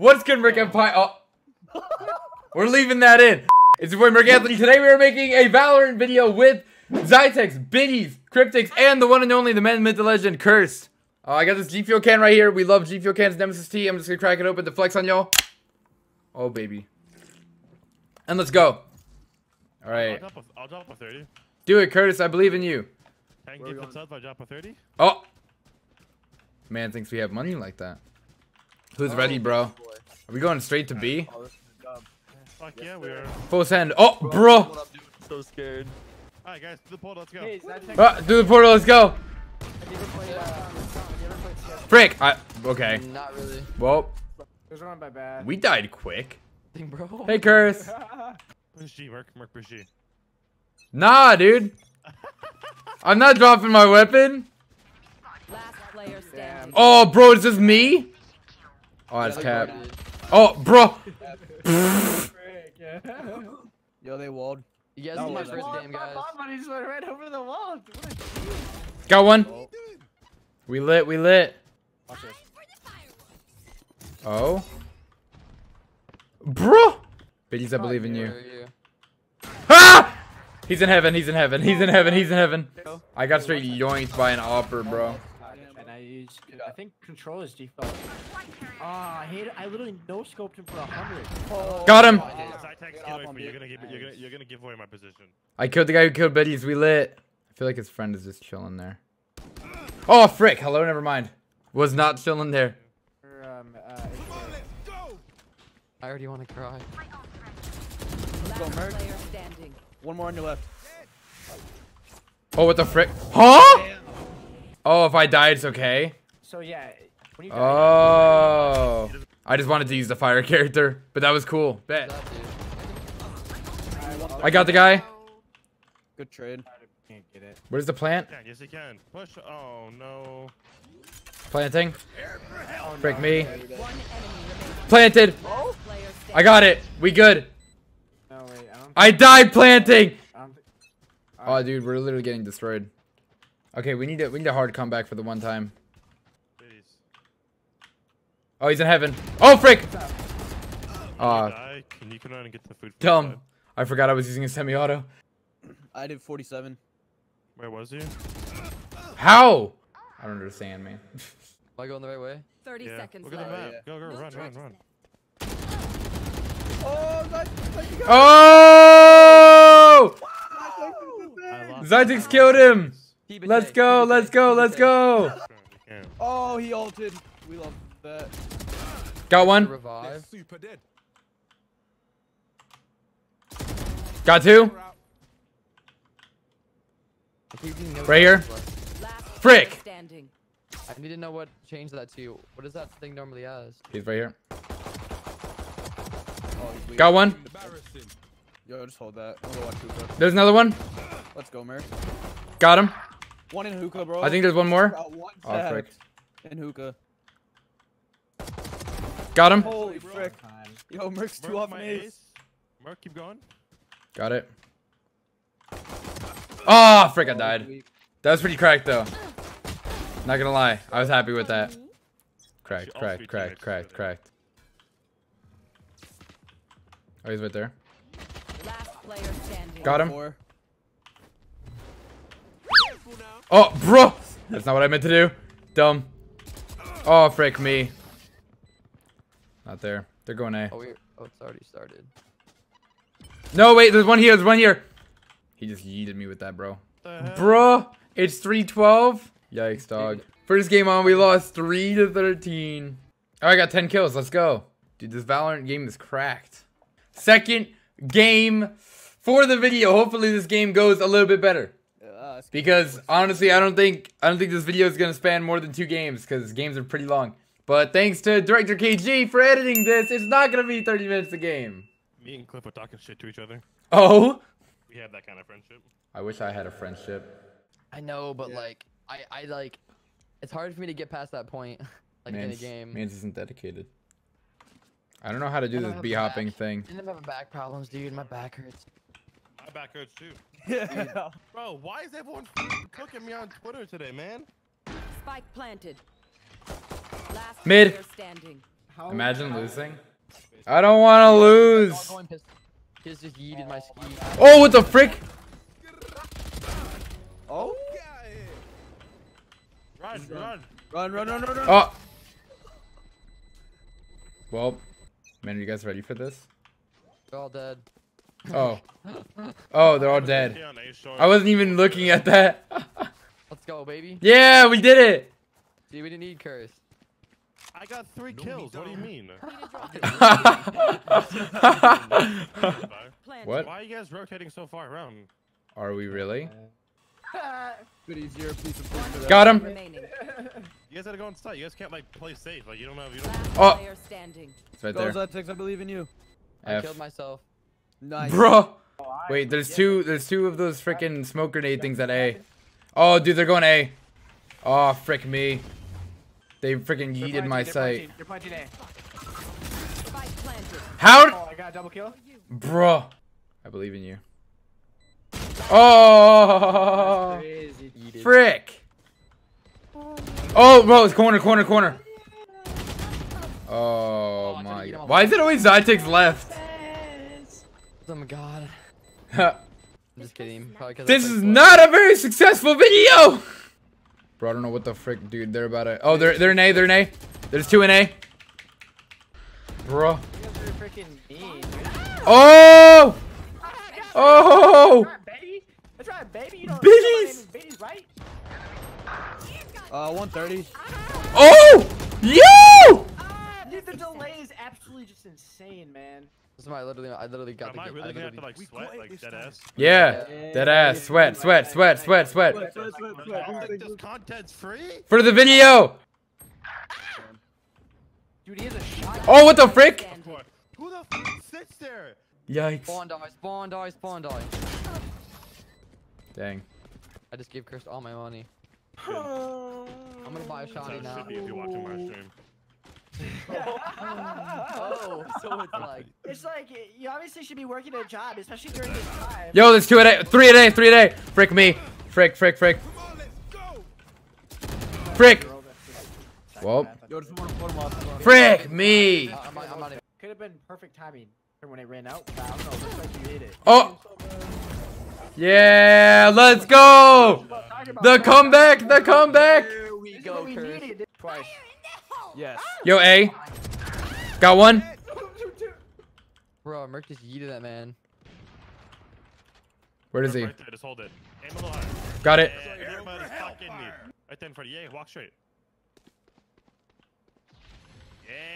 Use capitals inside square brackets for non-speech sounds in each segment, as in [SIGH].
What's good, Rick Empire? Oh. [LAUGHS] We're leaving that in. It's your boy, Mercanthony. Today we are making a Valorant video with Zytex, Biddies, Cryptix, and the one and only, the man, myth, the legend, Cursed. Uh, I got this G Fuel can right here. We love G Fuel cans, Nemesis T. I'm just gonna crack it open to flex on y'all. Oh, baby. And let's go. All right. I'll drop a, I'll drop a 30. Do it, Curtis. I believe in you. Can Where are give we the sub if I drop a 30? Oh. Man thinks we have money like that. Who's ready, bro? Are we going straight to B? Oh, this is dumb. Fuck yeah, we are. Full send. Oh, bro. What so scared. Alright, guys, to the portal, let's go. Hey, is that check? Ah, do the portal. Let's go. Have played, uh, have you ever played CS? Frick. I, okay. Not really. Well, It was run by bad. we died quick. Thing, bro. Hey, Curse. [LAUGHS] Push G, Merc, Merc, push G. Nah, dude. [LAUGHS] I'm not dropping my weapon. Last player standing. Oh, bro, is this me? Oh, that's Yeah, cap. They did. Oh, bro. [LAUGHS] Yo, they walled. You guys That see my first nice. game, guys. But he just went right over the wall. Got one. Oh, We lit. We lit. Watch this. Oh. Bro. Biddies, I believe in you. Ah! He's in heaven. He's in heaven. He's in heaven. He's in heaven. I got straight yoinked by an opper, bro. And I used, I think control is default. Ah, I hate. I literally no scoped him for a hundred. oh, Got him. Zytex, get away up from on me. You're gonna, give, you're, gonna, you're gonna give away my position. I killed the guy who killed Biddies. We lit. I feel like his friend is just chilling there. Oh, frick. Hello, never mind. Was not chilling there. Um, uh, AK. I already want to cry. Last Merc. player standing. One more on your left. Oh, what the frick? Huh? Oh, if I die, it's okay. So yeah, when you die, Oh. I just wanted to use the fire [LAUGHS] character, but that was cool. Bet. That. I got the guy. Good trade. can't get it. Where's the plant? Yeah, yes, you can. Push. Oh, no. Planting. Oh, no. me. One. Planted. Last player standing. I got it. We good. No wait, I don't. I died planting. I don't think- Oh, dude, we're literally getting destroyed. Okay, we need a we need a hard comeback for the one time. Please. Oh, he's in heaven. Oh, frick. When Aw, ah. can you come around and get the food? from dumb. I forgot I was using a semi-auto. I did 47. Where was he? How? I don't understand, man. [LAUGHS] Am I going the right way? 30 Yeah. seconds Look at the left. map. Go, go, run, run, run. Oh, that, that, you got Oh! I lost- Zytex killed him. this. Keep it Let's go, let's go, let's go. Oh, he ulted. We love that. Got one. Revive. Got two. I keep getting no Right here. shots left. Last Frick. standing. I need to know what changed that to. What does that thing normally has? He's right here. Oh, he's weak. Got one. Yo, just hold that. I'm watch. There's another one. Let's go, Merc. Got him. One in hookah, bro. I think there's one more. Got one Oh, frick. In hookah. Got him. Holy frick. Yo, Merc's two Merc, off my an ace. ace. Merc, keep going. Got it. Oh, frick, I died. That was pretty cracked, though. Not gonna lie. I was happy with that. Cracked, cracked, cracked, cracked, cracked. Oh, he's right there. Last player standing. Got him. Four. Oh, bro! That's not what I meant to do. Dumb. Oh, frick me. Not there. They're going A. Oh, we Oh, it's already started. No, wait, there's one here. There's one here. He just yeeted me with that, bro. The hell? Bro, it's 312. Yikes, dog. First game on, we lost 3 to 13. Oh, I got 10 kills. Let's go. Dude, this Valorant game is cracked. Second game for the video. Hopefully this game goes a little bit better. Uh, Because honestly, I don't think I don't think this video is gonna span more than two games because games are pretty long. But thanks to Director Kaygee for editing this, it's not gonna be 30 minutes a game. Me and Cliff are talking shit to each other. Oh, We have that kind of friendship. I wish I had a friendship. I know, but Yeah. like, I, I like, it's hard for me to get past that point, [LAUGHS] like in a game. Mans isn't dedicated. I don't know how to do this have bee a hopping thing. And I'm having back problems, dude. My back hurts. My back hurts too. [LAUGHS] Yeah. Bro, why is everyone f***ing cooking me on Twitter today, man? Spike planted. Last Mid. standing. Imagine losing. I don't want to lose. All going pistol. Kids just yeeted my ski. Oh, what the frick? Oh. Run, run. Run, run, run, run, run. Oh. Well, man, are you guys ready for this? They're all dead. Oh. Oh, they're all dead. Stay on A short. I wasn't even looking at that. Let's go, baby. yeah, we did it. See, we didn't need curse. I got three kills. What do you mean? [LAUGHS] [LAUGHS] What? [LAUGHS] Why are you guys rotating so far around? Are we really? Uh, Easier piece of food for that. Got him. You guys gotta go inside. You guys can't like play safe. Like you don't have you don't. Last Oh. player standing. It's right Go, there. Zetix, I believe in you. I F. killed myself. Nice. Bro. Oh, Wait, there's two. There's two of those freaking smoke grenade things at A. Oh, dude, they're going A. Oh, frick me. They freaking They're yeeted my sight. They're punching, they're punching Spike planted. How? Oh, I got a double kill. Bro. I believe in you. Oh. Frick. Oh, bro, it's corner, corner, corner. Oh, oh I could've my god. Why is it always Zytek's left? Oh my god. [LAUGHS] this I'm just kidding. Probably 'cause I is not a very successful video. Bro, I don't know what the frick, dude. They're about to. Oh, they're they're in A. They're in A. There's two in A. Bro. You guys are freaking mean. dude. Oh. Oh. That's baby. That's right, baby. You know, Biddies. you know my name is Biddies, right? Uh, 130. Oh. Yo. Dude, the delay is absolutely just insane, man. This is my literally. I literally got Am the I game. really I gonna have to literally- like sweat like dead ass? Yeah. Dead ass. Sweat. Sweat. Sweat. Sweat. Sweat. This content's free. For the video. Dude, he has a shot. Oh, what the frick? Standing. Who the f sits there? Yikes. Spawn die, spawn die, spawn die. Dang. I just gave Chris all my money. [LAUGHS] I'm gonna buy a So shotty it now. should be if you're watching my stream. Oh, so it's like. [LAUGHS] It's like you obviously should be working a job, especially during this time. Yo, there's two a day, three a day, three a day. Frick me. Frick, frick, frick. Frick. Well, Yo, just want to put him off. frick me. I'm, not- I'm not even. Could have been perfect timing for when it ran out. But I don't know. Looks like you hit it. Oh. Yeah, let's go. The comeback, the comeback. Here we go, what we Chris. needed. Twice. Yes. Yo, A. Got one. Bro, Merc just yeeted that man. Where is he? Right there, just hold it. Aim a little higher. Got it. Yeah, everybody fucking me. Right there in front of you. Yeah, walk straight.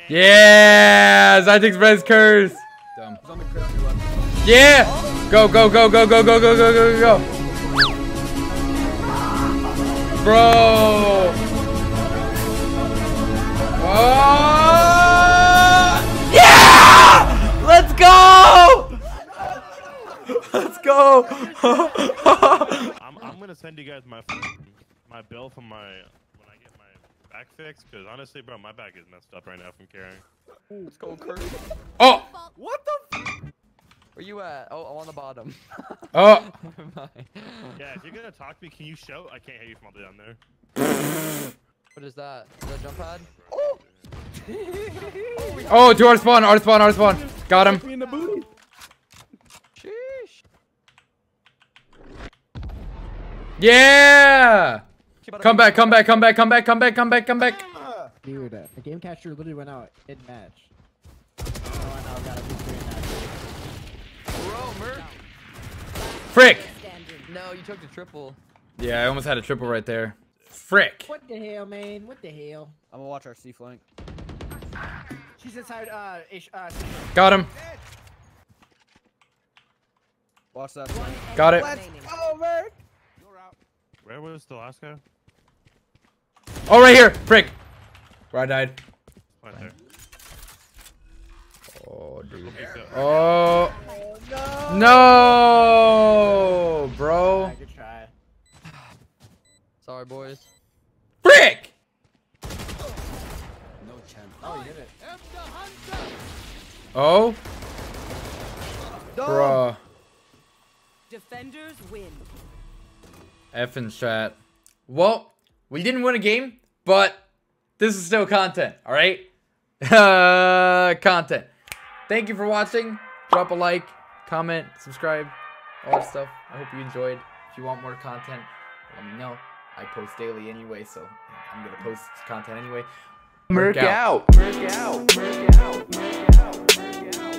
Yeah. Yeah, Zytek's Res Curse. Dumb. He's on the crib. left. Yeah. Go, go, go, go, go, go, go, go, go, go. Bro. Let's! [LAUGHS] I'm, I'm gonna send you guys my my bill from my when I get my back fixed because honestly, bro, my back is messed up right now from carrying. Let's go, Chris. oh! What the? F Where you at? Oh, I'm on the bottom. [LAUGHS] Oh! [LAUGHS] Yeah, if you're gonna talk to me, can you shout? I can't hear you from all the way down there. What is that? Is that jump pad? Oh! oh, to our spawn, our spawn, our spawn. Got him. in the booty. Sheesh. Yeah! Come back, come back, come back, come back, come back, come back, come back. Dude, the game capture literally went out mid match. Oh, I know, got a big Bro, Merc. Frick! No, you took the triple. Yeah, I almost had a triple right there. Frick. What the hell, man? What the hell? I'm gonna watch our C flank. She's inside. Uh, Ish, uh, Got him. Watch that. Flank. Got it. enemy remaining. Oh, Merc. Where was the last guy? Oh, right here. Frick. Where I died. Right there. Oh, dude. Look at that. Oh. oh no, bro. I could try. Sorry, boys. Frick. No chance. Oh, you hit it. Oh, bruh. Defenders win. F and strat. Well, we didn't win a game, but this is still content, all right? uh, [LAUGHS] content. Thank you for watching. Drop a like, comment, subscribe, all that stuff. I hope you enjoyed. If you want more content, let me know. I post daily anyway, so I'm gonna post content anyway. Merc out. out. Merc out. Merc out. Merc out.